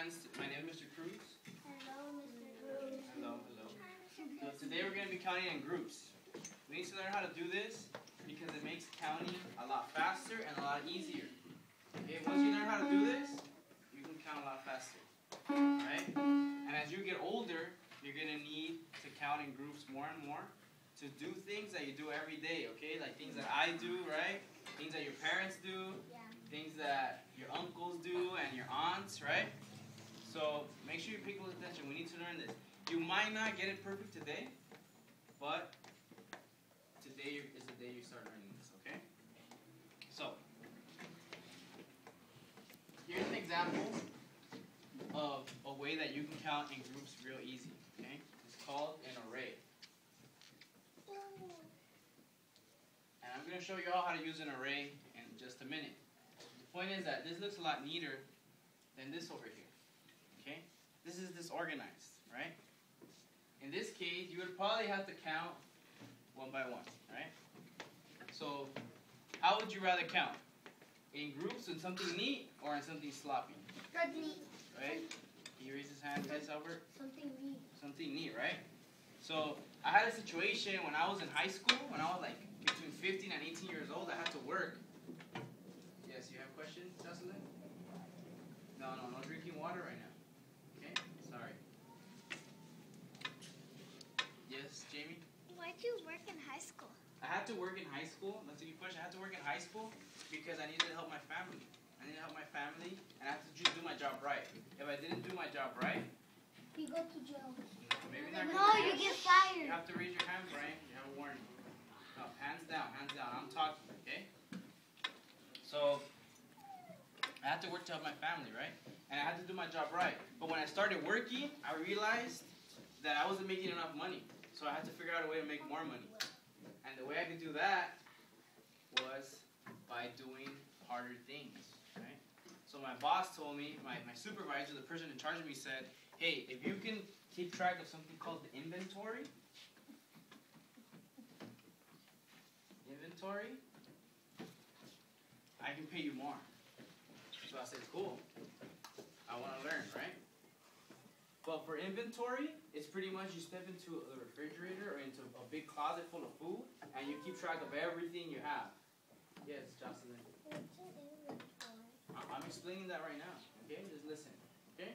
friends. My name is Mr. Cruz. Hello, Mr. Cruz. Hello, hello. So today we're going to be counting in groups. We need to learn how to do this because it makes counting a lot faster and a lot easier. Okay, once you learn how to do this, you can count a lot faster. Right? And as you get older, you're going to need to count in groups more and more to do things that you do every day, okay? Like things that I do, right? Things that your parents do, Yeah. things that your uncles do and your aunts, right? So make sure you pay close attention. We need to learn this. You might not get it perfect today, but today is the day you start learning this, okay? So here's an example of a way that you can count in groups real easy, okay? It's called an array. And I'm going to show you all how to use an array in just a minute. The point is that this looks a lot neater than this over here. This is disorganized, right? In this case, you would probably have to count one by one, right? So, how would you rather count? In groups in something neat or in something sloppy, Good neat. right? Can you raise his hand, please, Albert? Something neat. something neat, right? So I had a situation when I was in high school, when I was like between 15 and 18 years old, I had to work. Yes, you have questions, Jocelyn? No, no, no drinking water right now. Okay, sorry. Yes, Jamie? Why'd you work in high school? I had to work in high school. That's a good question. I had to work in high school because I needed to help my family. I needed to help my family, and I had to just do my job right. If I didn't do my job right, You go to jail. maybe not. No, you get fired. You have to raise your hand, Brian. You have a warning. No, hands down, hands down. I'm talking, okay? So, I had to work to help my family, right? And I had to do my job right. But when I started working, I realized that I wasn't making enough money. So I had to figure out a way to make more money. The way I could do that was by doing harder things, right? So my boss told me, my, my supervisor, the person in charge of me said, hey, if you can keep track of something called the inventory. Inventory. I can pay you more. So I said, cool. I want to learn, right? But for inventory, it's pretty much you step into the refrigerator or into a big closet full of food, and you keep track of everything you have. Yes, Jocelyn. I'm explaining that right now. Okay, just listen. Okay.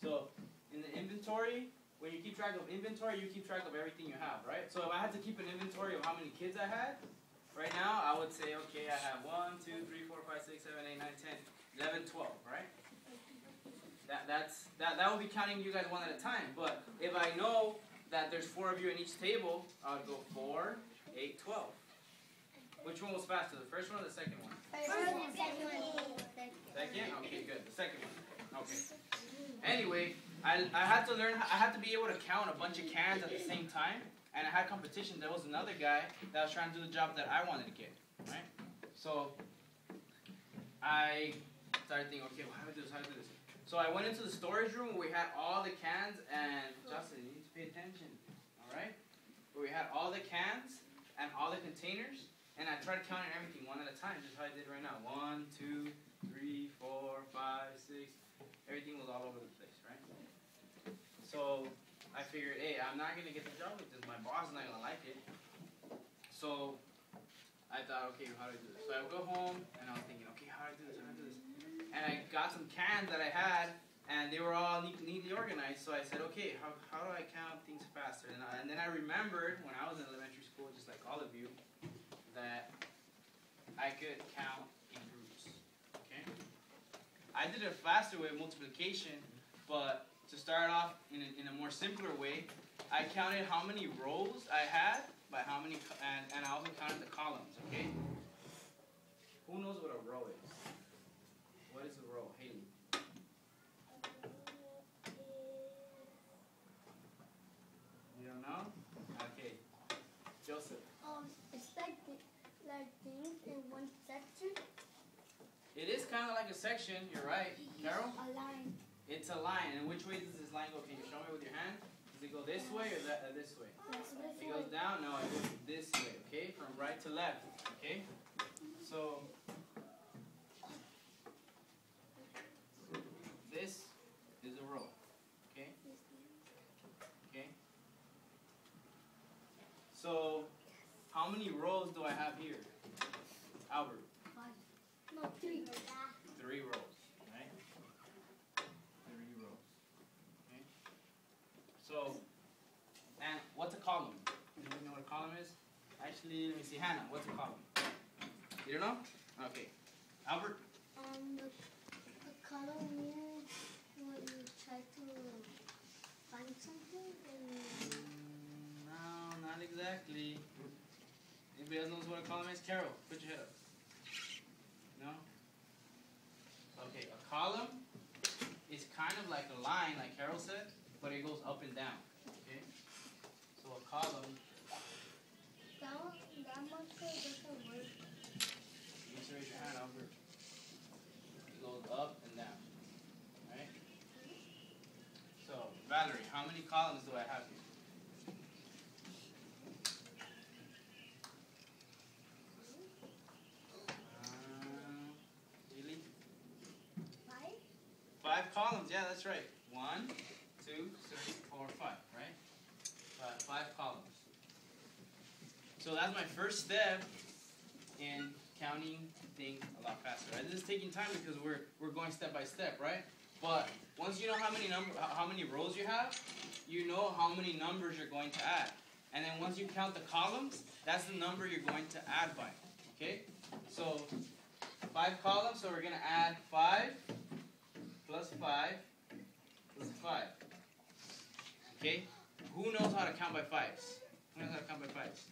So in the inventory, when you keep track of inventory, you keep track of everything you have, right? So if I had to keep an inventory of how many kids I had, right now I would say, okay, I have 1, 2, 3, 4, 5, 6, 7, 8, 9, 10, 11, 12, right? That, that's, that, that would be counting you guys one at a time. But if I know that there's four of you in each table, I would go 4, eight, twelve. Which one was faster, the first one or the second one? Second? Okay, good. The second one. Okay. Anyway, I, I had to learn, I had to be able to count a bunch of cans at the same time. And I had competition. There was another guy that was trying to do the job that I wanted to get. Right? So, I started thinking, okay, well, how do I do this? How do I do this? So I went into the storage room where we had all the cans and, Justin, you need to pay attention. Alright? Where we had all the cans and all the containers. And I tried counting everything one at a time, just how I did right now. One, two, three, four, five, six. Everything was all over the place, right? So I figured, hey, I'm not gonna get the job this. My boss is not gonna like it. So I thought, okay, how do I do this? So I would go home and I was thinking, okay, how do I do this? How do I do this? And I got some cans that I had, and they were all neatly organized. So I said, okay, how, how do I count things faster? And, I, and then I remembered when I was in elementary school, just like all of you, that I could count in groups. Okay. I did a faster way, multiplication, but to start off in a, in a more simpler way, I counted how many rows I had by how many, and, and I also counted the columns. Okay. Who knows what a row is? kind of like a section. You're right. Carol? A line. It's a line. And which way does this line go? Can you show me with your hand? Does it go this way or that, uh, this way? This it way. goes down? No, it goes this way, okay? From right to left, okay? So, this is a row, okay? Okay? So, how many rows do I have here? Albert? So, and what's a column? Anybody know what a column is? Actually, let me see. Hannah, what's a column? You don't know? Okay. Albert? Um, the, the color means when you try to find something and Mm, No, not exactly. Anybody else knows what a column is? Carol, put your head up. No? Okay, a column is kind of like a line, like Carol said, but it goes up and down. Okay? So a column, that one, that marker doesn't work. you need to raise your hand, Albert. It goes up and down. Right? So, Valerie, how many columns do I have here? Uh, really? Five? Five columns, yeah, that's right. One, two, three, four, five, right? Five, five columns. So that's my first step in counting things a lot faster. Right? This is taking time because we're we're going step by step, right? But once you know how many number how many rows you have, you know how many numbers you're going to add. And then once you count the columns, that's the number you're going to add by. Okay? So five columns, so we're gonna add five plus 5 plus 5. Okay? Who knows how to count by fives? Who knows how to count by fives?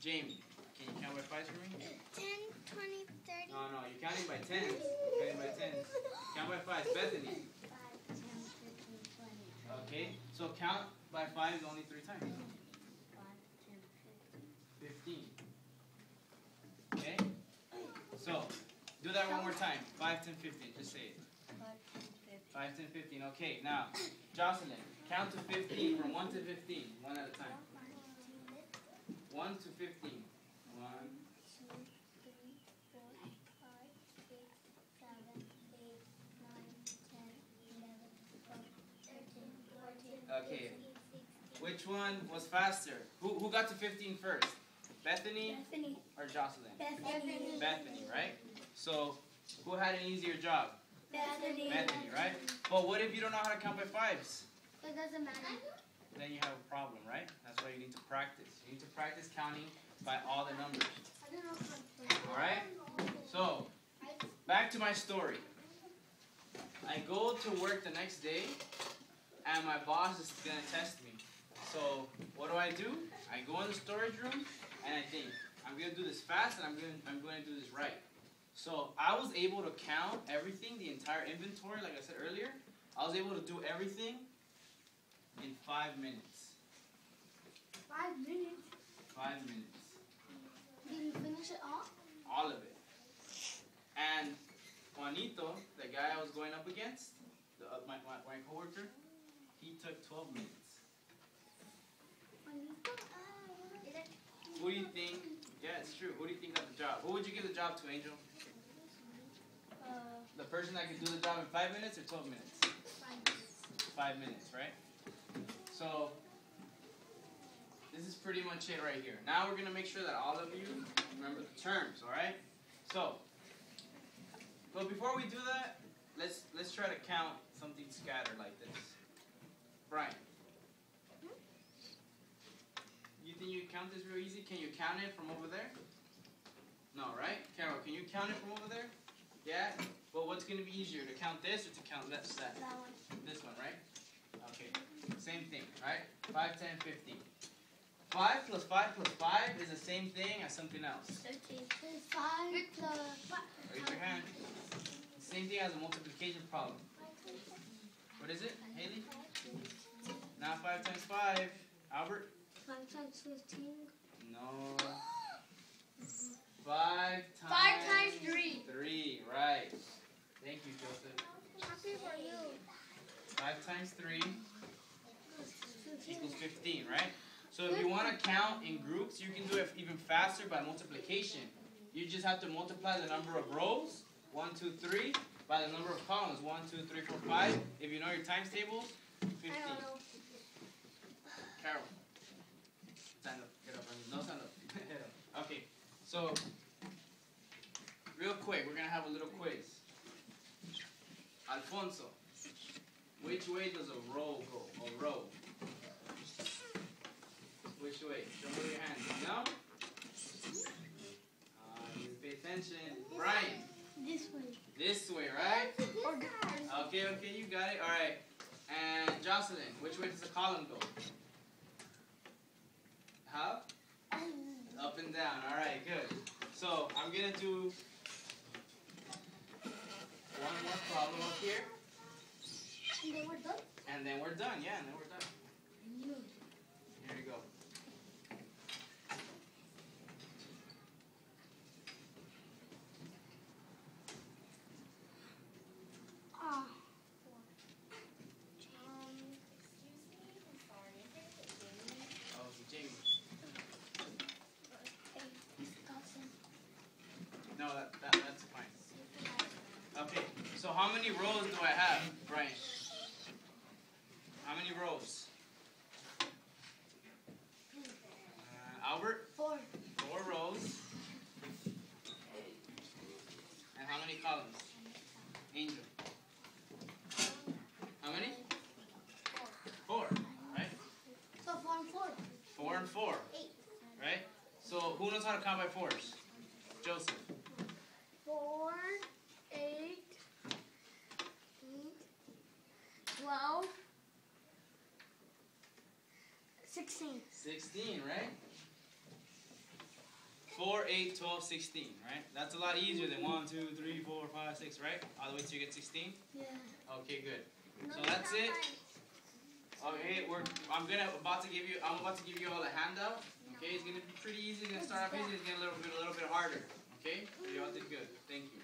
Jamie, can you count by fives for me? 10, 20, 30. No, no, you're counting by tens. You're counting by tens. Count by fives. Bethany. 5, 10, 15, 20. Okay? So count by fives only three times. 5, 10, 15. 15. Okay? So, do that one more time. 5, 10, 15. Just say it. 5, 10, 15. 5, 10, 15. Okay, now, Jocelyn, count to 15 from 1 to 15. One at a time. 1 to 15. 1, 2, 3, 4, 5, 6, 7, 8, 9, 10, 11, 12, 13, 14, Okay. 15, 16. Which one was faster? Who, who got to 15 first? Bethany Bethany. or Jocelyn? Bethany. Bethany, right? So, who had an easier job? Bethany. Bethany, right? But what if you don't know how to count by fives? It doesn't matter. Then you have a problem, right? That's why you need to practice. You need to practice counting by all the numbers. I don't know how to Alright? So, back to my story. I go to work the next day, and my boss is gonna test me. So, what do I do? I go in the storage room, and I think, I'm gonna do this fast, and I'm gonna, I'm gonna do this right. So, I was able to count everything, the entire inventory, like I said earlier. I was able to do everything in five minutes. Five minutes. Five minutes. Did you finish it all? all of it. And Juanito, the guy I was going up against, the, uh, my, my, my coworker, he took 12 minutes. Who do you think? Yeah, it's true. Who do you think got the job? Who would you give the job to, Angel? The person that can do the job in five minutes or 12 minutes? five. Five minutes, right? So, this is pretty much it right here. Now we're going to make sure that all of you remember the terms, alright? So, but before we do that, let's let's try to count something scattered like this. Brian. You think you count this real easy? Can you count it from over there? No, right? Carol, can you count it from over there? Yeah? Well, what's going to be easier, to count this or to count that? that? That one. This one, right? Okay. Same thing, right? 5, 10, 15. 5 plus 5 plus 5 is the same thing as something else. Thirteen. Five plus five. Raise your hand. Same thing as a multiplication problem. What is it, Haley? Not 5 times 5. Albert? Five times fifteen. No. 5 times Five times three. 3, right. Thank you, Joseph. Happy for you. 5 times 3 equals 15, right? So if you want to count in groups, you can do it even faster by multiplication. You just have to multiply the number of rows, 1, 2, 3, by the number of columns, 1, 2, 3, 4, 5. If you know your times tables, 15. I don't know. Carol. Stand up. Get up. No, stand up. Okay. So, real quick, we're gonna have a little quiz. Alfonso, which way does a roll go? A row. Which way? Show me your hand. No? Uh, you pay attention. Brian, This way. this way, right? Okay, okay, you got it. All right. And Jocelyn, which way does the column go? How? Up and down. All right, good. So I'm gonna do one more problem up here, And then we're done. And then we're done. Yeah, and then we're done. Here you go. Ah. Um, excuse me in the kitchen. Oh, Jamie. No, that, that that's fine. Okay. So how many rows do I have, Brian? How many rows? Uh, Albert, Four. four rows. And how many columns? Angel. How many? Four. Right? So four and four. Four and four. Eight. Right? So who knows how to count by fours? Joseph. Four, eight, eight, twelve, sixteen. 16, right? 4, 8, 12, 16, right? That's a lot easier than 1, 2, 3, 4, 5, 6, right? All the way till you get 16? Yeah. Okay, good. So that's it. Okay, we're I'm gonna about to give you I'm about to give you all a handout. Okay, it's gonna be pretty easy. It's gonna start off easy, it's a little bit a little bit harder. Okay? You all did good. Thank you.